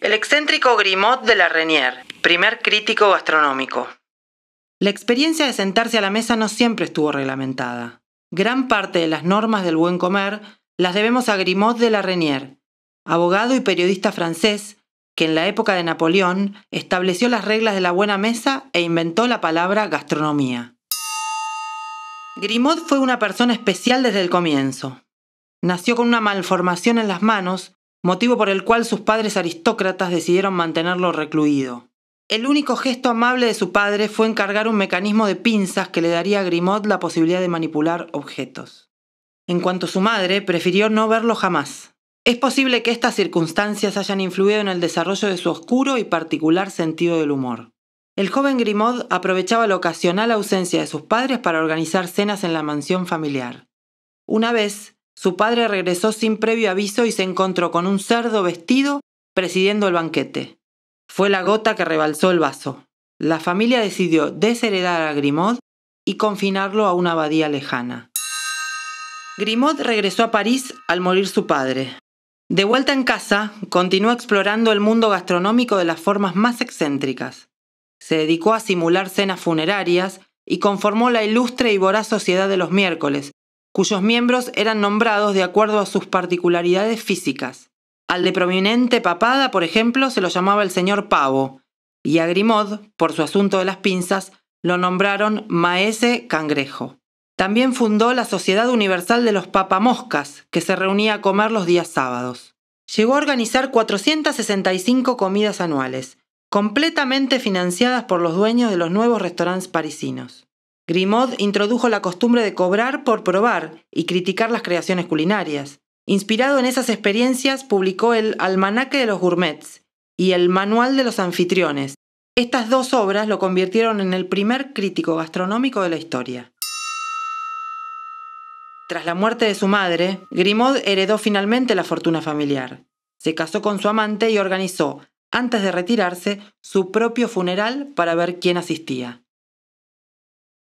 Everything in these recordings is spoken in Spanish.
El excéntrico Grimaud de la Renière, primer crítico gastronómico. La experiencia de sentarse a la mesa no siempre estuvo reglamentada. Gran parte de las normas del buen comer las debemos a Grimaud de la Renière, abogado y periodista francés que en la época de Napoleón estableció las reglas de la buena mesa e inventó la palabra gastronomía. Grimaud fue una persona especial desde el comienzo. Nació con una malformación en las manos, motivo por el cual sus padres aristócratas decidieron mantenerlo recluido. El único gesto amable de su padre fue encargar un mecanismo de pinzas que le daría a Grimaud la posibilidad de manipular objetos. En cuanto a su madre, prefirió no verlo jamás. Es posible que estas circunstancias hayan influido en el desarrollo de su oscuro y particular sentido del humor. El joven Grimaud aprovechaba la ocasional ausencia de sus padres para organizar cenas en la mansión familiar. Una vez, su padre regresó sin previo aviso y se encontró con un cerdo vestido presidiendo el banquete. Fue la gota que rebalsó el vaso. La familia decidió desheredar a Grimaud y confinarlo a una abadía lejana. Grimaud regresó a París al morir su padre. De vuelta en casa, continuó explorando el mundo gastronómico de las formas más excéntricas se dedicó a simular cenas funerarias y conformó la ilustre y voraz Sociedad de los Miércoles, cuyos miembros eran nombrados de acuerdo a sus particularidades físicas. Al de prominente papada, por ejemplo, se lo llamaba el señor Pavo, y a Grimaud, por su asunto de las pinzas, lo nombraron Maese Cangrejo. También fundó la Sociedad Universal de los Papamoscas, que se reunía a comer los días sábados. Llegó a organizar 465 comidas anuales, completamente financiadas por los dueños de los nuevos restaurantes parisinos. Grimaud introdujo la costumbre de cobrar por probar y criticar las creaciones culinarias. Inspirado en esas experiencias, publicó el Almanaque de los Gourmets y el Manual de los Anfitriones. Estas dos obras lo convirtieron en el primer crítico gastronómico de la historia. Tras la muerte de su madre, Grimaud heredó finalmente la fortuna familiar. Se casó con su amante y organizó, antes de retirarse, su propio funeral para ver quién asistía.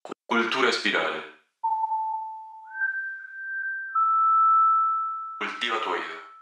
Cultura spirale. Cultiva tua idea.